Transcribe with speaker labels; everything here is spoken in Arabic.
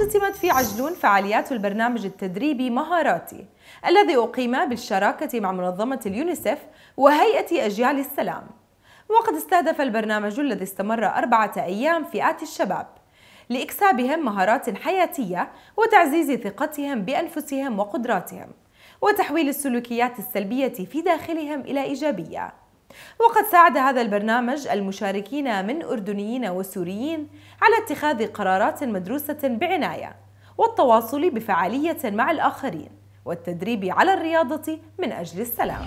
Speaker 1: اختتمت في عجلون فعاليات البرنامج التدريبي مهاراتي الذي أقيم بالشراكة مع منظمة اليونيسف وهيئة أجيال السلام. وقد استهدف البرنامج الذي استمر أربعة أيام فئات الشباب لإكسابهم مهارات حياتية وتعزيز ثقتهم بأنفسهم وقدراتهم وتحويل السلوكيات السلبية في داخلهم إلى إيجابية. وقد ساعد هذا البرنامج المشاركين من أردنيين وسوريين على اتخاذ قرارات مدروسة بعناية والتواصل بفعالية مع الآخرين والتدريب على الرياضة من أجل السلام.